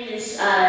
name is uh,